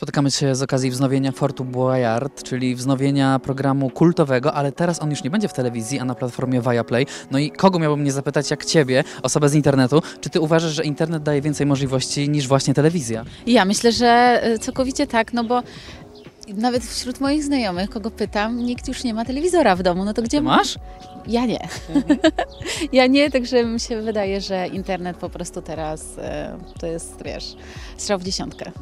Spotykamy się z okazji wznowienia Fortu Boyard, czyli wznowienia programu kultowego, ale teraz on już nie będzie w telewizji, a na platformie Viaplay. No i kogo miałbym mnie zapytać jak ciebie, osobę z internetu, czy ty uważasz, że internet daje więcej możliwości niż właśnie telewizja? Ja myślę, że y, całkowicie tak, no bo nawet wśród moich znajomych, kogo pytam, nikt już nie ma telewizora w domu, no to gdzie Ty masz? Ja nie. ja nie, także mi się wydaje, że internet po prostu teraz y, to jest, wiesz, strzał w dziesiątkę.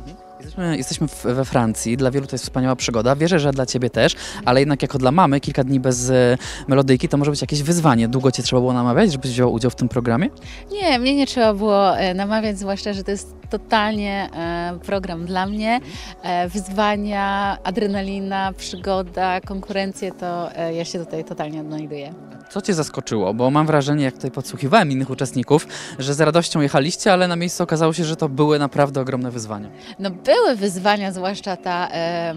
Jesteśmy, jesteśmy w, we Francji, dla wielu to jest wspaniała przygoda. Wierzę, że dla ciebie też, ale jednak jako dla mamy kilka dni bez e, melodyjki to może być jakieś wyzwanie. Długo cię trzeba było namawiać, żebyś wziął udział w tym programie? Nie, mnie nie trzeba było e, namawiać, zwłaszcza, że to jest totalnie e, program dla mnie. E, wyzwania, adrenalina, przygoda, konkurencje, to e, ja się tutaj totalnie odnajduję. Co cię zaskoczyło? Bo mam wrażenie, jak tutaj podsłuchiwałem innych uczestników, że z radością jechaliście, ale na miejscu okazało się, że to były naprawdę ogromne wyzwania. No były wyzwania, zwłaszcza ta, e,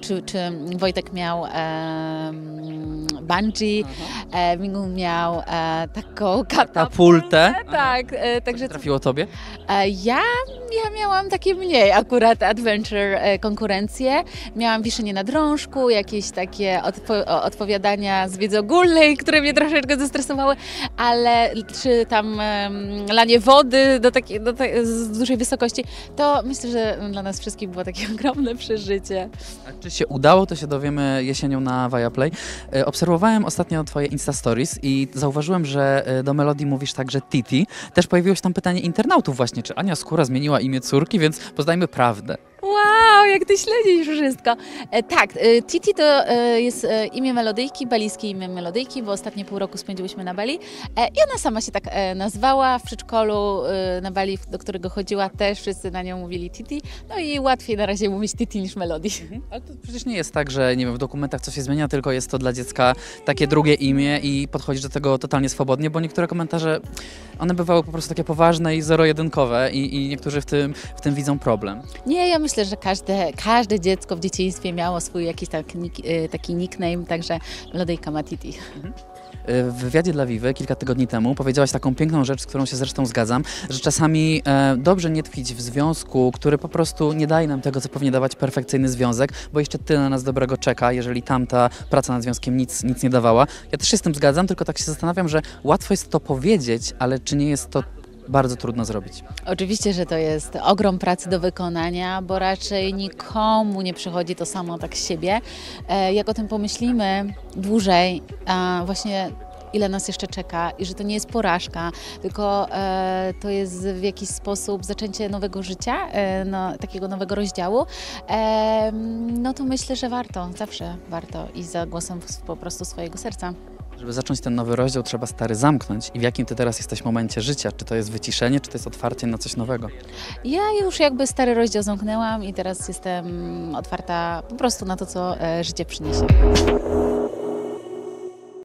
czy, czy Wojtek miał em, bungee, e, Migu miał e, taką Katapultę. Tak, e, także Trafiło tobie? E, Ja, ja miałam takie mniej akurat adventure e, konkurencje. Miałam wiszenie na drążku, jakieś takie odpo- o- odpowiadania z wiedzy ogólnej, które mnie troszeczkę zestresowały, ale czy tam em, lanie wody do takiej, do te- z dużej wysokości, to myślę, że dla nas wszystkich było takie ogromne przeżycie. A czy się udało, to się dowiemy jesienią na Viaplay. E, Obserwowałem ostatnio twoje Insta Stories i zauważyłem, że e, do melodii mówisz także Titi. Też pojawiło się tam pytanie internautów właśnie, czy Ania Skóra zmieniła imię córki, więc poznajmy prawdę. Jak ty śledzisz wszystko. E, tak, e, Titi to e, jest e, imię melodyjki, balijskie imię melodyjki, bo ostatnie pół roku spędziłyśmy na Bali. E, I ona sama się tak e, nazwała w przedszkolu e, na Bali, do którego chodziła, też wszyscy na nią mówili Titi. No i łatwiej na razie mówić Titi niż Melody. Ale to przecież nie jest tak, że nie wiem, w dokumentach coś się zmienia, tylko jest to dla dziecka takie drugie imię i podchodzisz do tego totalnie swobodnie, bo niektóre komentarze, one bywały po prostu takie poważne i zero-jedynkowe i, i niektórzy w tym, w tym widzą problem. Nie, ja myślę, że każde, każde dziecko w dzieciństwie miało swój jakiś tak, nick- e, taki nickname, także melodyjka ma Titi. W wywiadzie dla Wiwy kilka tygodni temu powiedziałaś taką piękną rzecz, z którą się zresztą zgadzam, że czasami e, dobrze nie tkwić w związku, który po prostu nie daje nam tego, co powinien dawać perfekcyjny związek, bo jeszcze tyle na nas dobrego czeka, jeżeli tamta praca nad związkiem nic, nic nie dawała. Ja też się z tym zgadzam, tylko tak się zastanawiam, że łatwo jest to powiedzieć, ale czy nie jest to bardzo trudno zrobić? Oczywiście, że to jest ogrom pracy do wykonania, bo raczej nikomu nie przychodzi to samo tak z siebie. E, Jak o tym pomyślimy dłużej, właśnie ile nas jeszcze czeka i że to nie jest porażka, tylko e, to jest w jakiś sposób zaczęcie nowego życia, e, no, takiego nowego rozdziału, no to myślę, że warto, zawsze warto iść za głosem po prostu swojego serca. Żeby zacząć ten nowy rozdział, trzeba stary zamknąć. I w jakim ty teraz jesteś momencie życia? Czy to jest wyciszenie, czy to jest otwarcie na coś nowego? Ja już jakby stary rozdział zamknęłam i teraz jestem otwarta po prostu na to, co e, życie przyniesie.